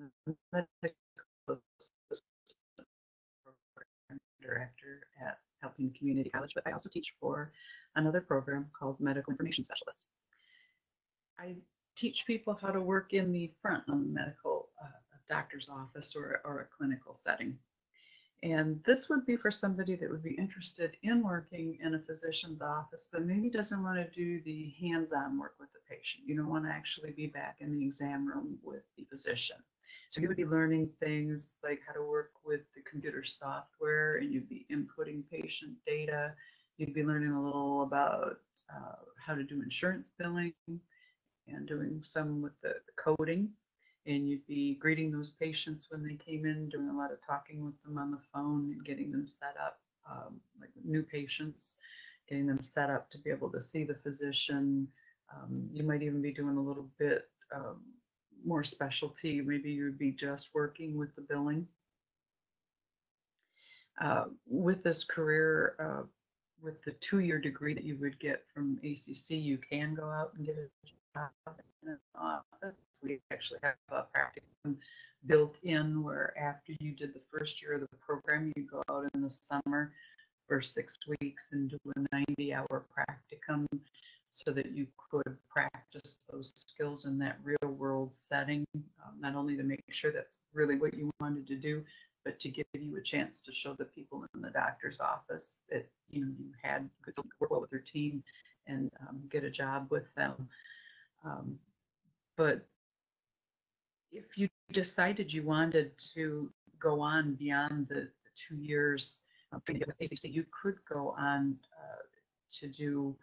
the director at Alpena Community College, but I also teach for another program called Medical Information Specialist. I teach people how to work in the front of a medical uh, doctor's office or, or a clinical setting. And this would be for somebody that would be interested in working in a physician's office, but maybe doesn't want to do the hands-on work with the patient. You don't want to actually be back in the exam room with the physician. So you would be learning things like how to work with the computer software and you'd be inputting patient data. You'd be learning a little about uh, how to do insurance billing and doing some with the, the coding and you'd be greeting those patients when they came in, doing a lot of talking with them on the phone and getting them set up, um, like new patients, getting them set up to be able to see the physician. Um, you might even be doing a little bit um, more specialty. Maybe you'd be just working with the billing. Uh, with this career, uh, with the two-year degree that you would get from ACC, you can go out and get a job in an office. We actually have a practicum built in where after you did the first year of the program, you go out in the summer for six weeks and do a 90 hour practicum so that you could practice those skills in that real world setting, um, not only to make sure that's really what you wanted to do, but to give you a chance to show the people in the doctor's office that you know you had could work well with their team and um, get a job with them. Um, but if you decided you wanted to go on beyond the, the two years of training ACC, you could go on uh, to do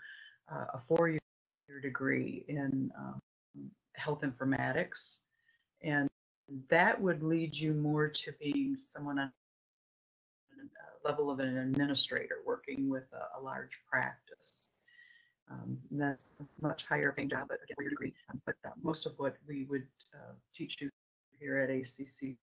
uh, a four-year degree in um, health informatics, and that would lead you more to being someone on a level of an administrator working with a, a large practice. Um, that's a much higher paying job, but again, your degree. But uh, most of what we would uh, teach you here at ACC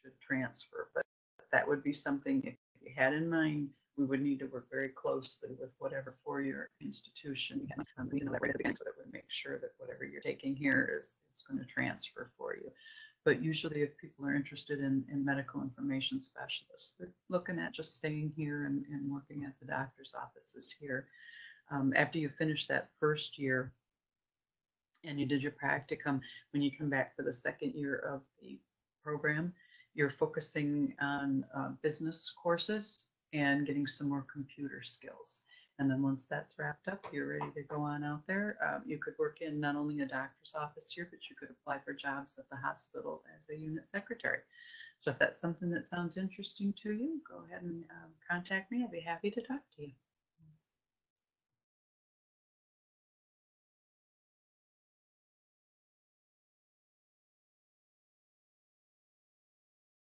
should transfer. But that would be something if you had in mind. We would need to work very closely with whatever four-year institution. Um, you know that right at the beginning, so that we make sure that whatever you're taking here is is going to transfer for you. But usually, if people are interested in, in medical information specialists, they're looking at just staying here and, and working at the doctor's offices here um, after you finish that first year and you did your practicum, when you come back for the second year of the program, you're focusing on uh, business courses and getting some more computer skills. And then once that's wrapped up, you're ready to go on out there. Um, you could work in not only a doctor's office here, but you could apply for jobs at the hospital as a unit secretary. So if that's something that sounds interesting to you, go ahead and um, contact me. I'd be happy to talk to you.